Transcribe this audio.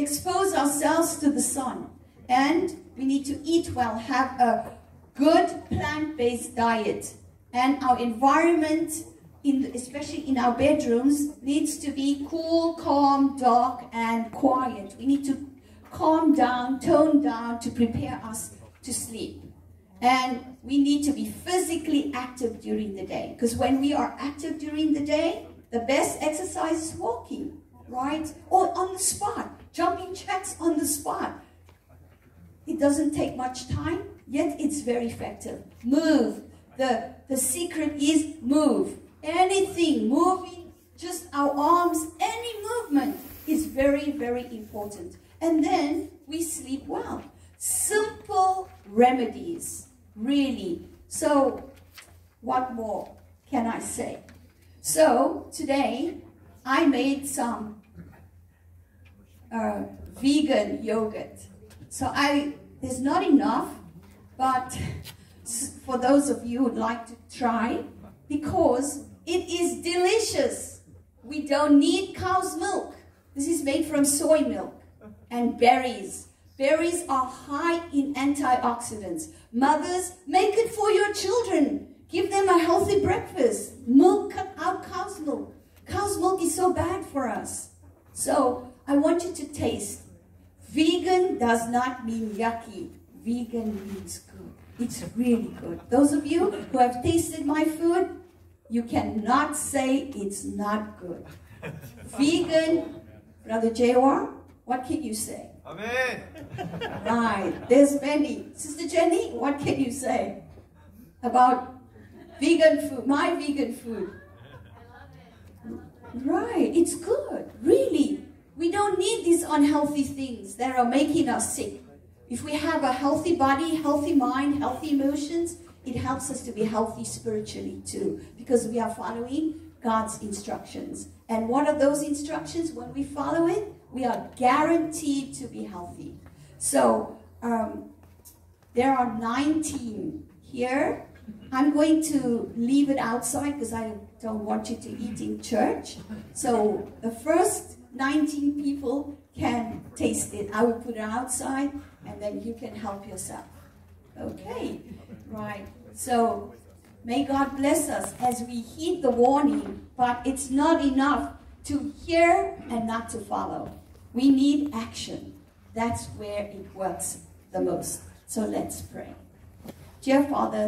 expose ourselves to the sun. And we need to eat well, have a good plant-based diet. And our environment, in especially in our bedrooms, needs to be cool, calm, dark, and quiet. We need to calm down, tone down to prepare us to sleep. And we need to be physically active during the day. Because when we are active during the day, the best exercise is walking, right? Or on the spot, jumping jacks on the spot. It doesn't take much time, yet it's very effective. Move. The, the secret is move. Anything, moving, just our arms, any movement is very, very important. And then we sleep well. Simple remedies, really. So, what more can I say? So, today I made some uh, vegan yogurt. So I, there's not enough, but for those of you who'd like to try, because it is delicious. We don't need cow's milk. This is made from soy milk and berries. Berries are high in antioxidants. Mothers, make it for your children. Give them a healthy breakfast. Milk, cut out cow's milk. Cow's milk is so bad for us. So I want you to taste. Vegan does not mean yucky. Vegan means good. It's really good. Those of you who have tasted my food, you cannot say it's not good. Vegan, Brother Jawar, what can you say? Amen. Right, there's Benny. Sister Jenny, what can you say about vegan food, my vegan food? I love it. Right, it's good, really. We don't need these unhealthy things that are making us sick. If we have a healthy body, healthy mind, healthy emotions, it helps us to be healthy spiritually too, because we are following God's instructions. And what are those instructions? When we follow it, we are guaranteed to be healthy. So um, there are 19 here. I'm going to leave it outside because I don't want you to eat in church. So the first 19 people taste it. I will put it outside and then you can help yourself. Okay, right. So may God bless us as we heed the warning, but it's not enough to hear and not to follow. We need action. That's where it works the most. So let's pray. Dear Father,